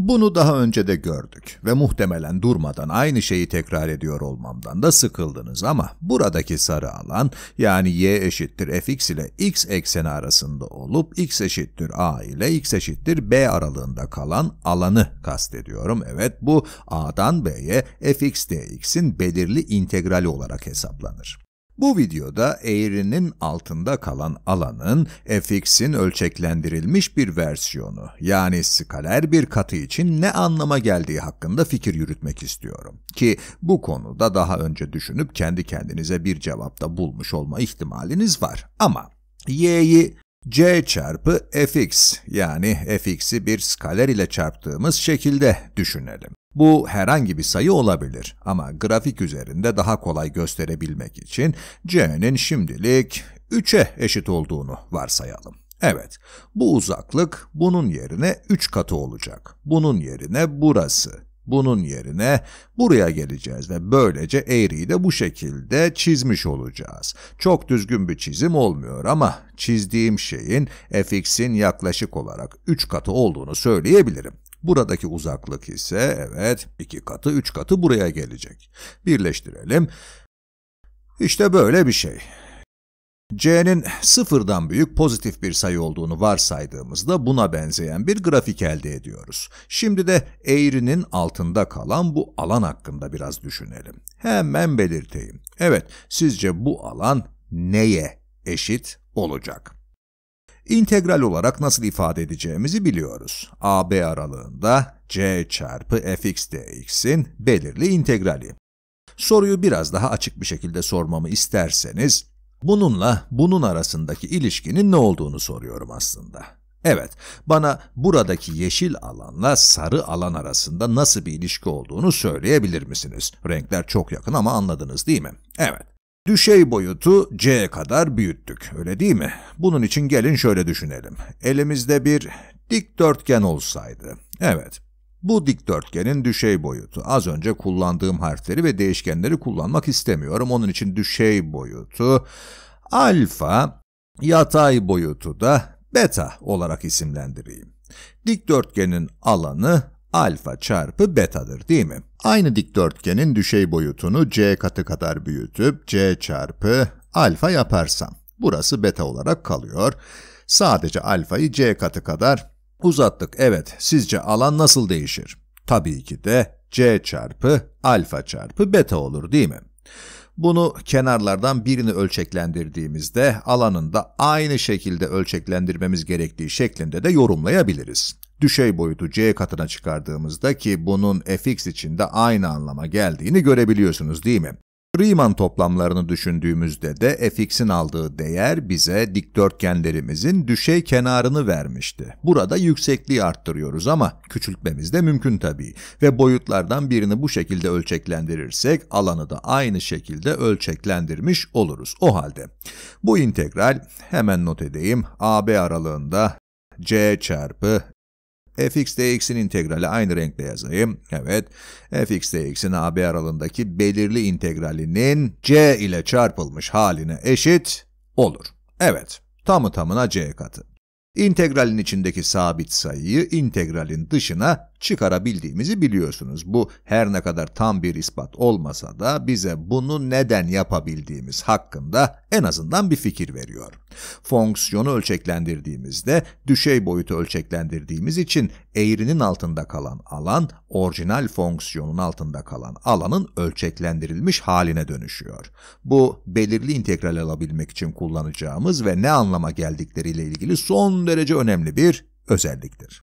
Bunu daha önce de gördük ve muhtemelen durmadan aynı şeyi tekrar ediyor olmamdan da sıkıldınız ama buradaki sarı alan yani y eşittir fx ile x ekseni arasında olup x eşittir a ile x eşittir b aralığında kalan alanı kastediyorum. Evet bu a'dan b'ye fx dx'in belirli integrali olarak hesaplanır. Bu videoda eğrinin altında kalan alanın fx'in ölçeklendirilmiş bir versiyonu yani skaler bir katı için ne anlama geldiği hakkında fikir yürütmek istiyorum. Ki bu konuda daha önce düşünüp kendi kendinize bir cevapta bulmuş olma ihtimaliniz var. Ama y'yi c çarpı fx yani fx'i bir skaler ile çarptığımız şekilde düşünelim. Bu herhangi bir sayı olabilir ama grafik üzerinde daha kolay gösterebilmek için c'nin şimdilik 3'e eşit olduğunu varsayalım. Evet, bu uzaklık bunun yerine 3 katı olacak. Bunun yerine burası. Bunun yerine buraya geleceğiz ve böylece eğriyi de bu şekilde çizmiş olacağız. Çok düzgün bir çizim olmuyor ama çizdiğim şeyin fx'in yaklaşık olarak 3 katı olduğunu söyleyebilirim. Buradaki uzaklık ise evet 2 katı 3 katı buraya gelecek. Birleştirelim. İşte böyle bir şey. C'nin sıfırdan büyük pozitif bir sayı olduğunu varsaydığımızda buna benzeyen bir grafik elde ediyoruz. Şimdi de eğrinin altında kalan bu alan hakkında biraz düşünelim. Hemen belirteyim. Evet, sizce bu alan neye eşit olacak? İntegral olarak nasıl ifade edeceğimizi biliyoruz. AB aralığında c çarpı fx dx'in belirli integrali. Soruyu biraz daha açık bir şekilde sormamı isterseniz, bununla bunun arasındaki ilişkinin ne olduğunu soruyorum aslında. Evet, bana buradaki yeşil alanla sarı alan arasında nasıl bir ilişki olduğunu söyleyebilir misiniz? Renkler çok yakın ama anladınız değil mi? Evet. Düşey boyutu c kadar büyüttük, öyle değil mi? Bunun için gelin şöyle düşünelim. Elimizde bir dikdörtgen olsaydı. Evet, bu dikdörtgenin düşey boyutu. Az önce kullandığım harfleri ve değişkenleri kullanmak istemiyorum. Onun için düşey boyutu alfa, yatay boyutu da beta olarak isimlendireyim. Dikdörtgenin alanı alfa çarpı betadır değil mi? Aynı dikdörtgenin düşey boyutunu c katı kadar büyütüp c çarpı alfa yaparsam, burası beta olarak kalıyor. Sadece alfayı c katı kadar uzattık. Evet, sizce alan nasıl değişir? Tabii ki de c çarpı alfa çarpı beta olur değil mi? Bunu kenarlardan birini ölçeklendirdiğimizde alanın da aynı şekilde ölçeklendirmemiz gerektiği şeklinde de yorumlayabiliriz düşey boyutu c katına çıkardığımızda ki bunun fx için de aynı anlama geldiğini görebiliyorsunuz değil mi? Riemann toplamlarını düşündüğümüzde de fx'in aldığı değer bize dikdörtgenlerimizin düşey kenarını vermişti. Burada yüksekliği arttırıyoruz ama küçültmemiz de mümkün tabii. Ve boyutlardan birini bu şekilde ölçeklendirirsek alanı da aynı şekilde ölçeklendirmiş oluruz. O halde bu integral hemen not edeyim AB aralığında c çarpı fx dx'in integrali aynı renkle yazayım. Evet, fx dx'in AB aralığındaki belirli integralinin c ile çarpılmış haline eşit olur. Evet, tamı tamına c katı. İntegralin içindeki sabit sayıyı integralin dışına çıkarabildiğimizi biliyorsunuz. Bu her ne kadar tam bir ispat olmasa da bize bunu neden yapabildiğimiz hakkında en azından bir fikir veriyor. Fonksiyonu ölçeklendirdiğimizde düşey boyutu ölçeklendirdiğimiz için eğrinin altında kalan alan orijinal fonksiyonun altında kalan alanın ölçeklendirilmiş haline dönüşüyor. Bu belirli integral alabilmek için kullanacağımız ve ne anlama geldikleriyle ilgili son derece önemli bir özelliktir.